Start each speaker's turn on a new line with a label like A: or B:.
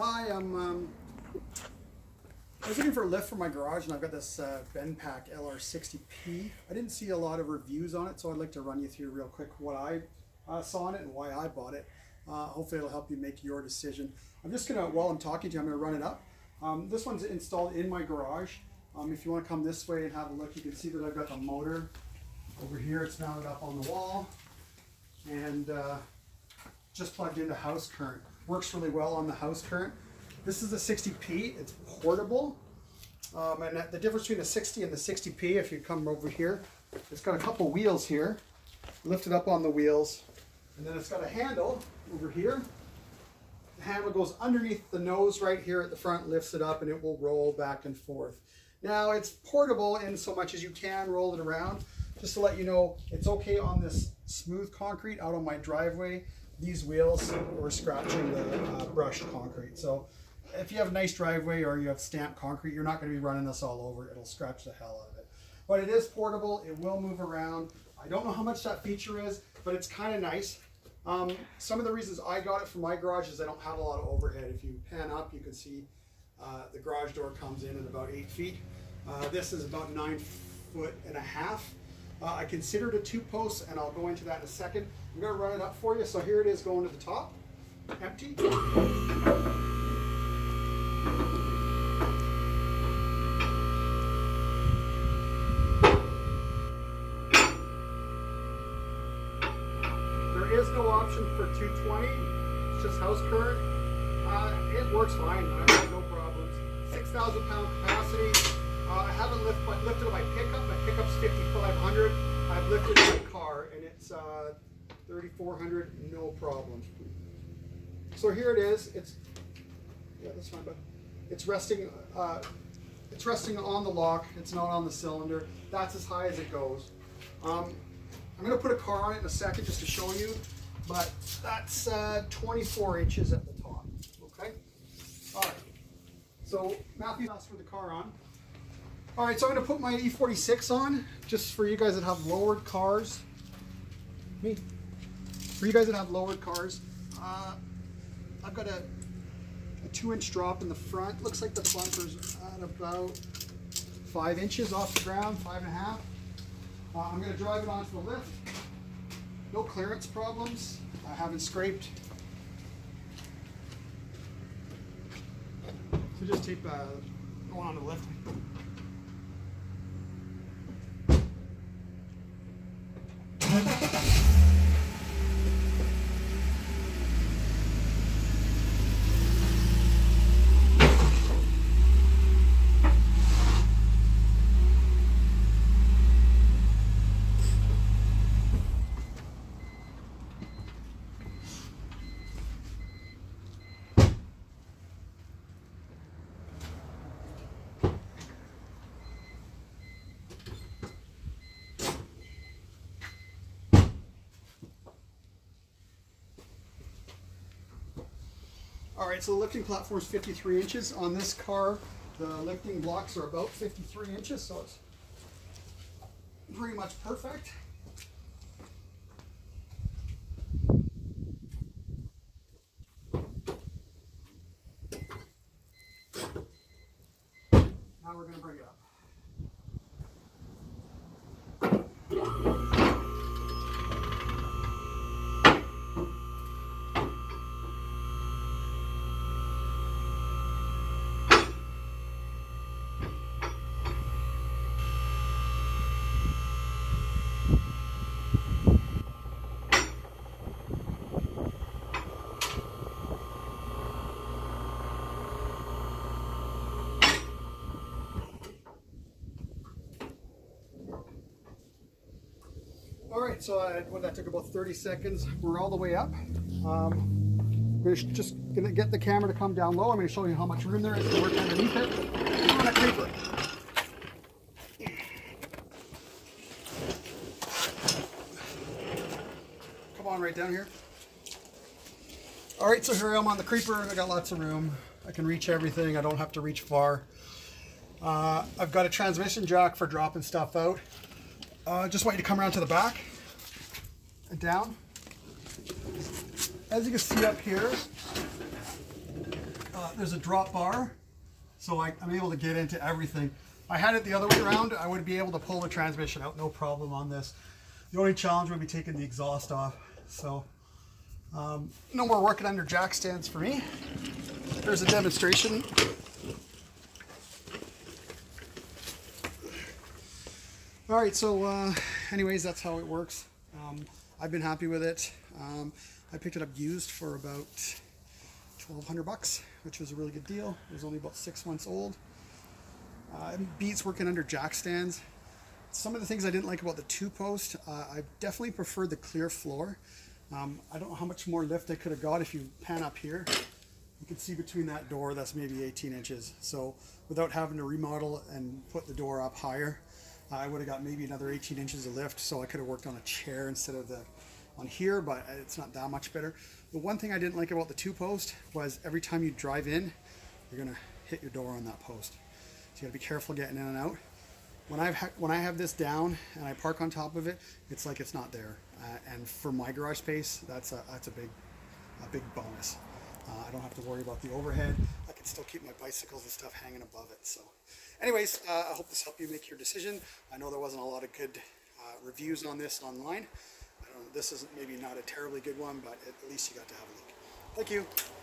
A: Hi, I'm. Um, I was looking for a lift for my garage, and I've got this uh, BendPak LR60P. I didn't see a lot of reviews on it, so I'd like to run you through real quick what I uh, saw on it and why I bought it. Uh, hopefully, it'll help you make your decision. I'm just gonna, while I'm talking to you, I'm gonna run it up. Um, this one's installed in my garage. Um, if you want to come this way and have a look, you can see that I've got the motor over here. It's mounted up on the wall, and uh, just plugged into house current. Works really well on the house current. This is a 60p, it's portable. Um, and the difference between the 60 and the 60p, if you come over here, it's got a couple wheels here, lifted up on the wheels. And then it's got a handle over here. The handle goes underneath the nose right here at the front, lifts it up, and it will roll back and forth. Now it's portable in so much as you can roll it around. Just to let you know, it's okay on this smooth concrete out on my driveway these wheels were scratching the uh, brushed concrete. So if you have a nice driveway or you have stamped concrete, you're not going to be running this all over. It'll scratch the hell out of it. But it is portable. It will move around. I don't know how much that feature is, but it's kind of nice. Um, some of the reasons I got it for my garage is I don't have a lot of overhead. If you pan up, you can see uh, the garage door comes in at about eight feet. Uh, this is about nine foot and a half. Uh, I considered a two post and I'll go into that in a second. I'm to run it up for you. So here it is going to the top, empty. There is no option for 220. It's just house current. Uh, it works fine. No problems. 6,000 pound capacity. I haven't lifted my pickup. My pickup's 5,500. I've lifted my car and it's uh, 3,400, no problem. So here it is. It's yeah, that's fine, but it's resting. Uh, it's resting on the lock. It's not on the cylinder. That's as high as it goes. Um, I'm going to put a car on it in a second just to show you, but that's uh, 24 inches at the top. Okay. All right. So Matthew asked for the car on. All right, so I'm gonna put my E46 on, just for you guys that have lowered cars. Me. For you guys that have lowered cars, uh, I've got a, a two inch drop in the front. Looks like the bumper's at about five inches off the ground, five and a half. Uh, I'm gonna drive it onto the lift. No clearance problems. I haven't scraped. So just tape uh, going on the lift. All right, so the lifting platform is 53 inches. On this car, the lifting blocks are about 53 inches, so it's pretty much perfect. Now we're going to bring it up. Right, so I, well, that took about 30 seconds. We're all the way up. Um, I'm gonna just gonna get the camera to come down low. I'm gonna show you how much room there is to work underneath it. On a creeper. Come on, right down here. All right, so here I am on the creeper. I got lots of room. I can reach everything. I don't have to reach far. Uh, I've got a transmission jack for dropping stuff out. Uh, just want you to come around to the back down. As you can see up here, uh, there's a drop bar, so I, I'm able to get into everything. If I had it the other way around, I would be able to pull the transmission out, no problem on this. The only challenge would be taking the exhaust off. So um, no more working under jack stands for me. There's a demonstration. All right, so uh, anyways, that's how it works. Um, I've been happy with it. Um, I picked it up used for about 1200 bucks, which was a really good deal. It was only about six months old. Uh, beats working under jack stands. Some of the things I didn't like about the two post, uh, I definitely preferred the clear floor. Um, I don't know how much more lift I could have got if you pan up here. You can see between that door, that's maybe 18 inches. So without having to remodel and put the door up higher, I would have got maybe another 18 inches of lift. So I could have worked on a chair instead of the on here, but it's not that much better. The one thing I didn't like about the two post was every time you drive in, you're gonna hit your door on that post. So you gotta be careful getting in and out. When I've when I have this down and I park on top of it, it's like it's not there. Uh, and for my garage space, that's a that's a big a big bonus. Uh, I don't have to worry about the overhead. I can still keep my bicycles and stuff hanging above it. So, anyways, uh, I hope this helped you make your decision. I know there wasn't a lot of good uh, reviews on this online. this is maybe not a terribly good one, but at least you got to have a look. Thank you.